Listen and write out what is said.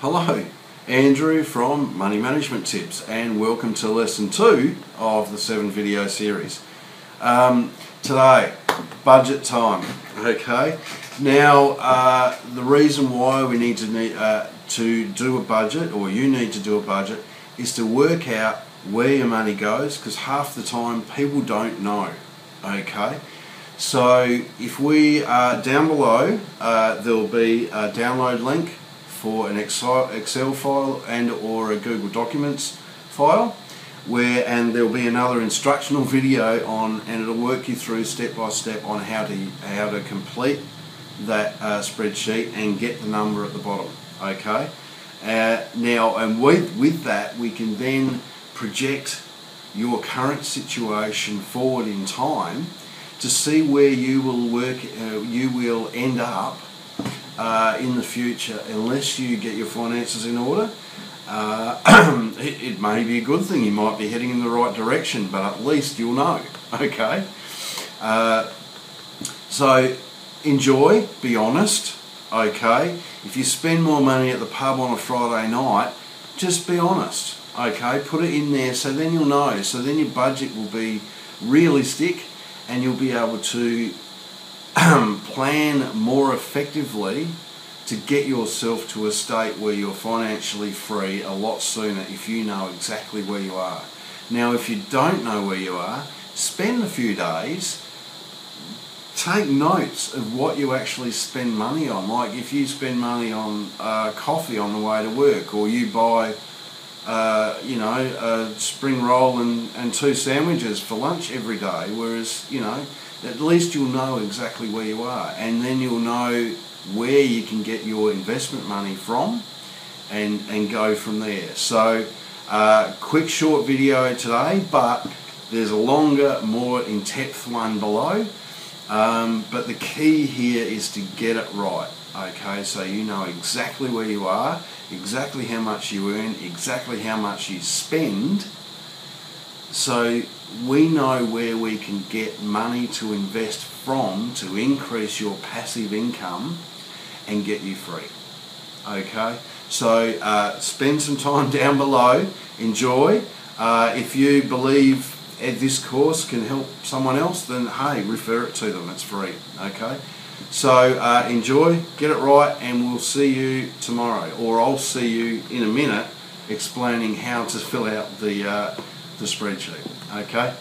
Hello, Andrew from Money Management Tips, and welcome to lesson two of the seven video series. Um, today, budget time. Okay, now uh, the reason why we need to need, uh, to do a budget, or you need to do a budget, is to work out where your money goes, because half the time people don't know. Okay. So if we uh, down below, uh, there'll be a download link for an Excel file and or a Google Documents file where and there'll be another instructional video on and it'll work you through step by step on how to how to complete that uh, spreadsheet and get the number at the bottom okay? Uh, now and with with that we can then project your current situation forward in time to see where you will work uh, you will end up uh, in the future unless you get your finances in order. Uh, it, it, may be a good thing, you might be heading in the right direction, but at least you'll know, okay? Uh, so enjoy, be honest, okay? If you spend more money at the pub on a Friday night, just be honest, okay? Put it in there so then you'll know, so then your budget will be realistic and you'll be able to plan more effectively to get yourself to a state where you're financially free a lot sooner if you know exactly where you are. Now, if you don't know where you are, spend a few days, take notes of what you actually spend money on. Like if you spend money on uh, coffee on the way to work, or you buy, uh, you know, a spring roll and, and two sandwiches for lunch every day, whereas, you know, at least you'll know exactly where you are and then you'll know where you can get your investment money from and, and go from there. So, uh, quick short video today, but there's a longer, more in depth one below. Um, but the key here is to get it right. Okay, so you know exactly where you are, exactly how much you earn, exactly how much you spend. So we know where we can get money to invest from to increase your passive income and get you free. Okay, so uh, spend some time down below, enjoy. Uh, if you believe this course can help someone else, then hey, refer it to them, it's free. Okay, so uh, enjoy, get it right, and we'll see you tomorrow, or I'll see you in a minute explaining how to fill out the, uh, the spreadsheet. Okay.